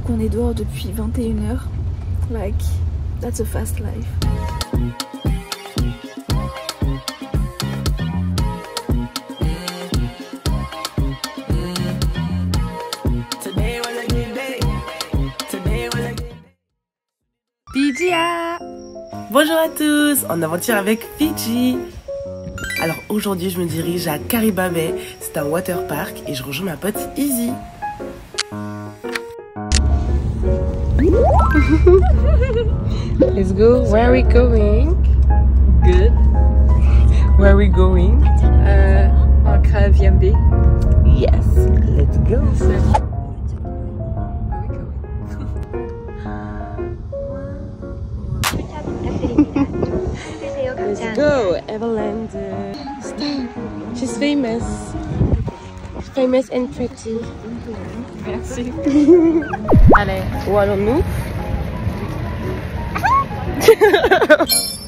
Qu'on est dehors depuis 21h. Like, that's a fast life. Fijia Bonjour à tous, en aventure avec Fiji Alors aujourd'hui je me dirige à Kariba Bay, c'est un water park et je rejoins ma pote Izzy. Let's go. Where are we going? Good. Where are we going? Euh, en Kraviambe. Yes, let's go. Let's go, Everland. Uh, she's famous. Famous and pretty. Merci. Allez, où allons-nous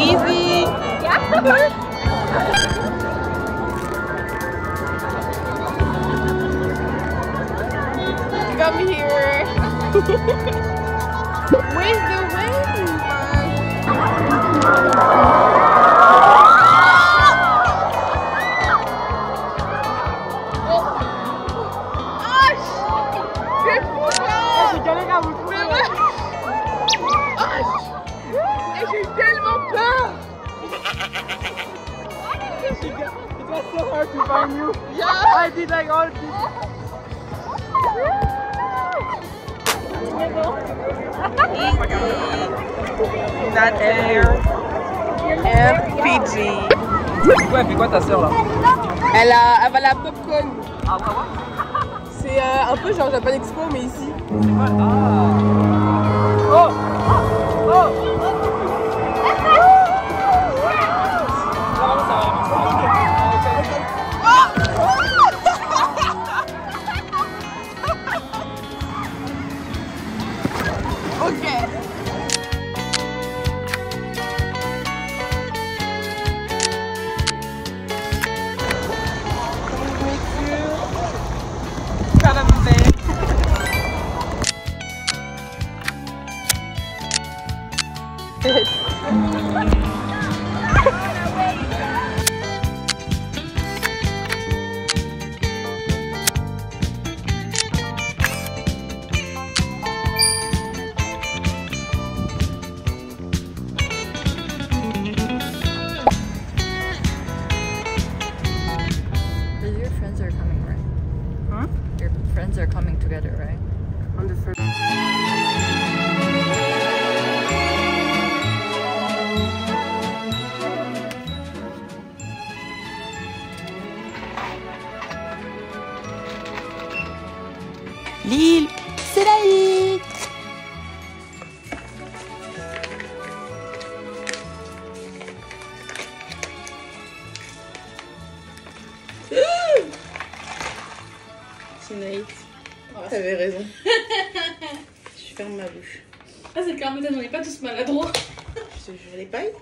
Easy. Come here. It was so hard to find you. Yeah. I did like all this. Not there. Fiji. Ouais, puis quoi ta soeur là Elle, a, elle va la popcorn. Ah ouais, ouais C'est euh, un peu genre Japan Expo, mais ici. Ah Oh Oh Your L'île, c'est la île Sinaït, t'avais raison. Je ferme ma bouche. Ah, c'est quand même, on n'est pas tous maladroits. Je te jure, les pailles.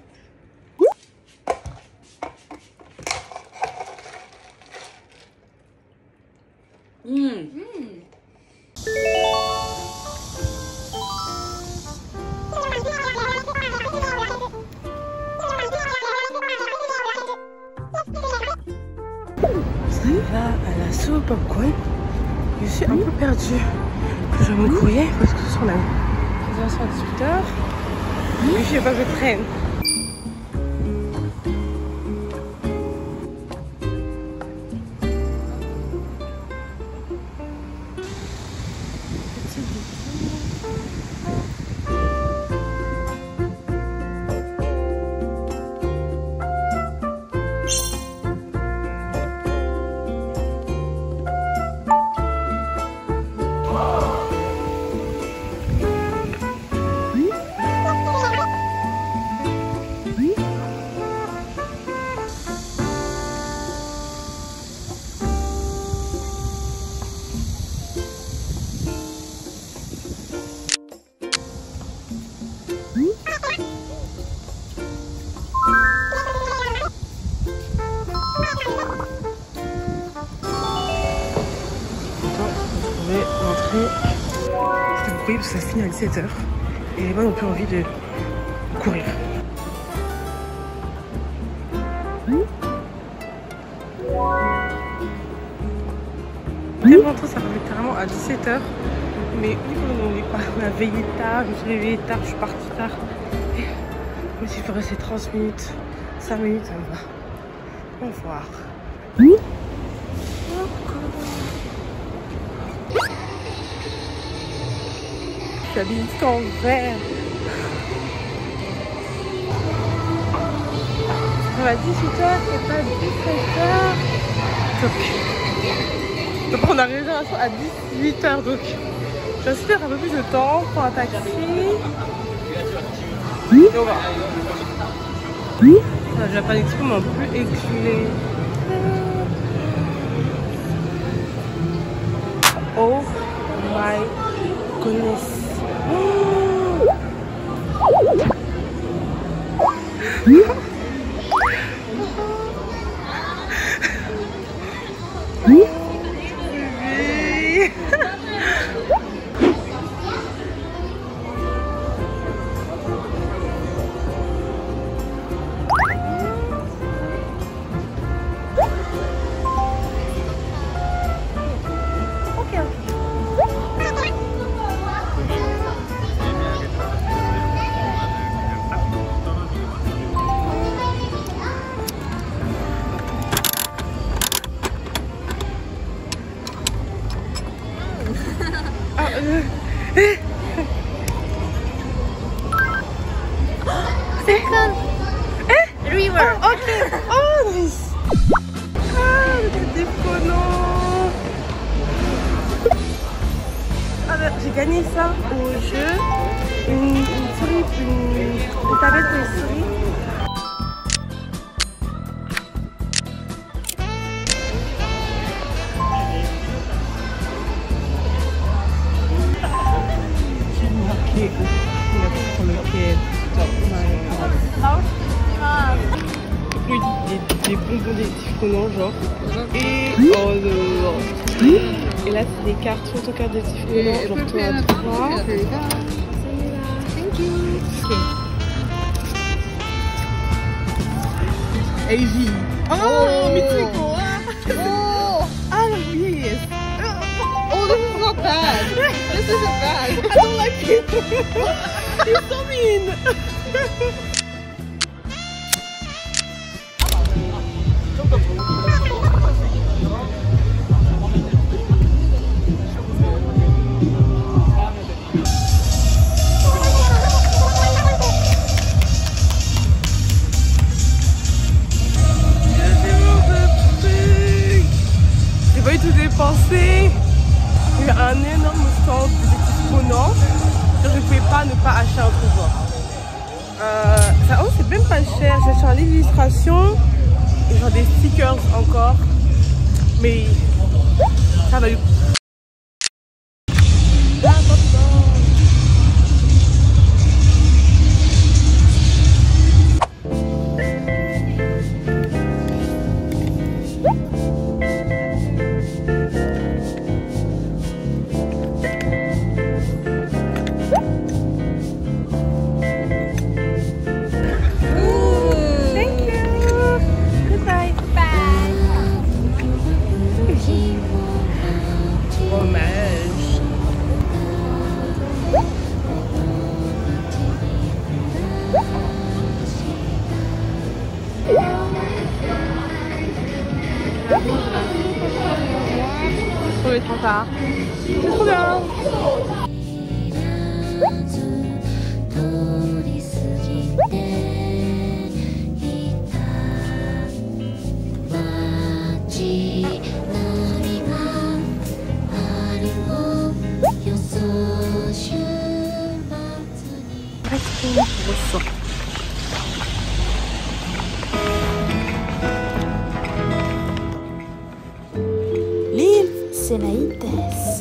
La soupe popcorn. Je suis un peu perdue. Je vais me couiller parce que ce soir on a réservation à 18h. Oui, je sais pas que je traîne. C'était beaucoup parce que ça finit à 17h. Et j'ai pas non plus envie de courir. Tellement tôt, ça va littéralement à 17h. Mais vu qu'on n'est pas, on a veillé tard, je me suis réveillée tard, je suis partie tard. Je me suis fait rester 30 minutes, 5 minutes, ça me va. Au revoir. J'habite en vert. On va 18h, c'est pas 17h. Donc, donc on a réservation à 18h donc j'espère un peu plus de temps pour un taxi. Et on va. Ah, J'ai mais un peu plus éculé. Oh my goodness. J'ai gagné ça au jeu. Une, une souris, une, tablette les souris. Des cartes, photocartes des collants, genre toi à. Thank you. Eiji. Oh, Mitsuko. Oh, Ah, yes. oh, this is not bad. This isn't bad. I don't like it. You're so mean. Trop bien, trop tard. C'est trop Cenaites.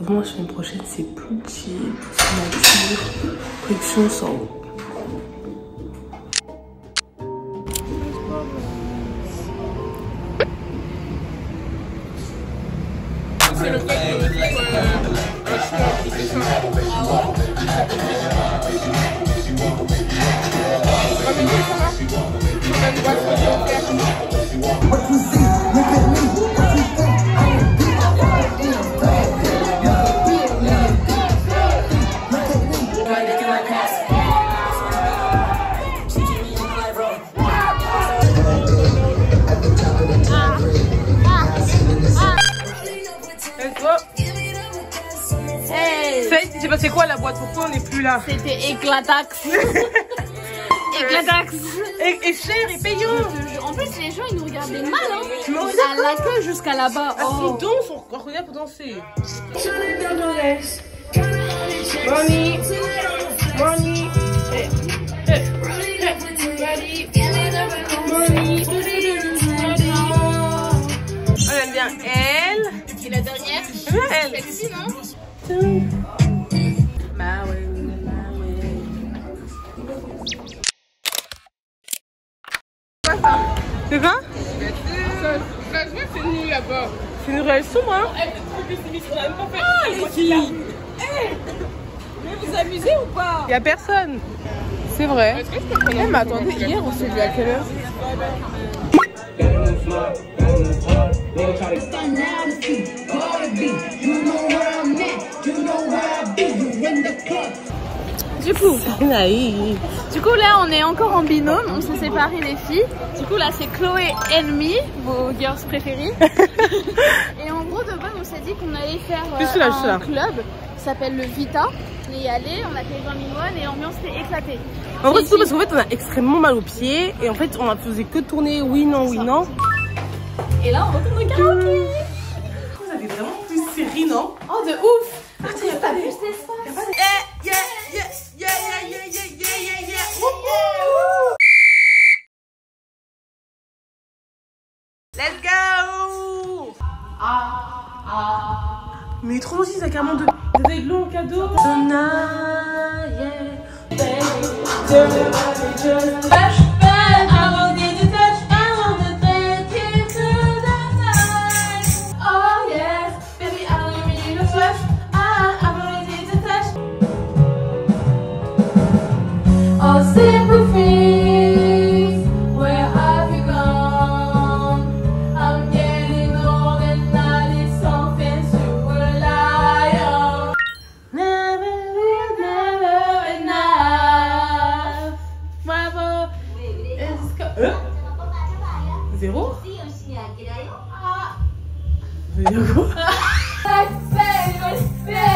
Heureusement, la semaine prochaine, c'est plus petit, plus mature. Collection sans Passé quoi la boîte? Pourquoi on n'est plus là? C'était éclatax. Éclatax. Et, et cher et payant. En plus, les gens, ils nous regardaient mal, hein. Tu m'en À la queue jusqu'à là-bas. Ah, oh. si danse, on regarde pour danser. Money, Est-ce que je peux prendre Eh, mais attendez, hier on s'est vu à quelle heure Du coup, du coup là on est encore en binôme, on s'est séparés les filles. Du coup là c'est Chloé Enemy, vos girls préférées. et en gros de base on s'est dit qu'on allait faire euh, là, un club s'appelle le Vita. On est y allé, on a payé 20 000 won et l'ambiance était éclatée. En vrai, c'est tout parce qu'en fait, on a extrêmement mal aux pieds. Et en fait, on a faisait que tourner oui, non, oui, non. Et là on retourne au karaoké. Vous avez vraiment plus série, non? Oh de ouf Ah, tiens, T'as plus d'espace Eh, yeah, yeah, yeah, yeah, yeah, yeah, yeah, yeah, yeah. Let's go mais trop gentil, c'est carrément de. Long cadeau. Yeah. Meu agora.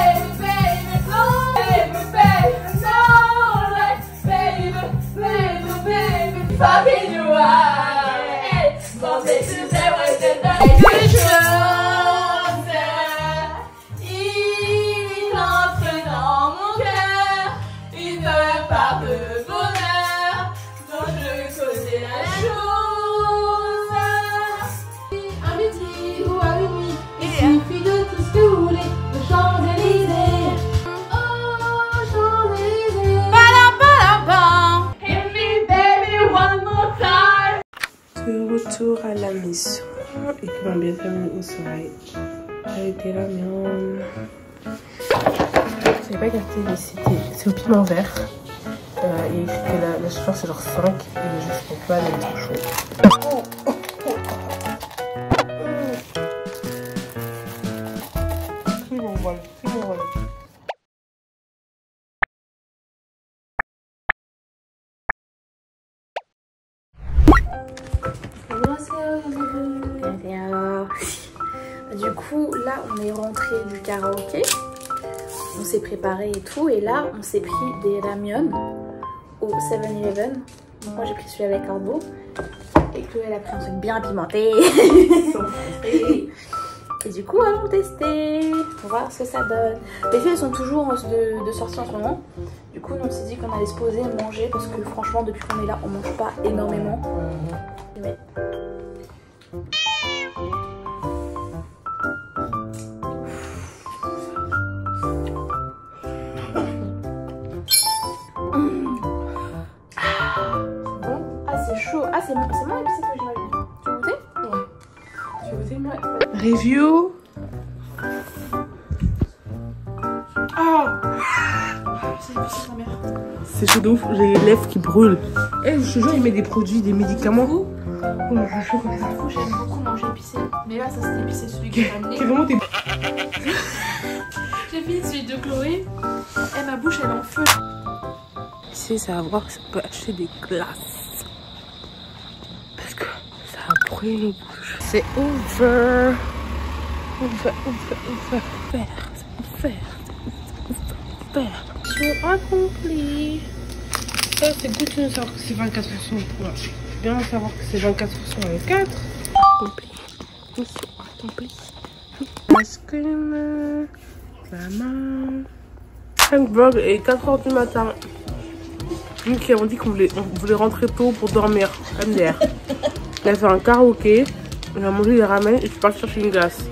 was like, I didn't know. J'avais pas capté, mais c'est au piment vert. Euh, et que la, la c'est genre 5 et je ne pas, mais trop chaud. Oh. Coup, là, on est rentré du karaoké. On s'est préparé et tout. Et là, on s'est pris des ramyun au 7-Eleven. Moi, j'ai pris celui avec corbeau. Et Chloé, elle a pris un truc bien pimenté. Et du coup, allons tester. On va voir ce que ça donne. Les filles, elles sont toujours de, de sortie en ce moment. Du coup, on s'est dit qu'on allait se poser, manger. Parce que franchement, depuis qu'on est là, on mange pas énormément. Mais- qui brûlent. Eh, je te jure, il met des produits, des médicaments. Oh, comme ça. J'aime beaucoup manger épicé. Mais là, ça c'était épicé, celui que j'ai ramené. C'est vraiment tes. J'ai fini celui de Chloé. Et ma bouche, elle est en feu. Ici, ça va voir que ça peut acheter des glaces. Parce que ça a brûlé nos bouches. C'est over. Over, over, over. Faire, c'est faire. C'est faire. Mission accomplie. C'est good de savoir que c'est 24%. Voilà. C'est bien savoir que c'est 24% avec 4. Accompli. Mission accomplie. Ice cream. Maman. 5 vlog et 4h du matin. On dit qu'on voulait, on voulait rentrer tôt pour dormir. MDR. A fait un karaoké. On a mangé des ramen et je suis partie chercher une glace.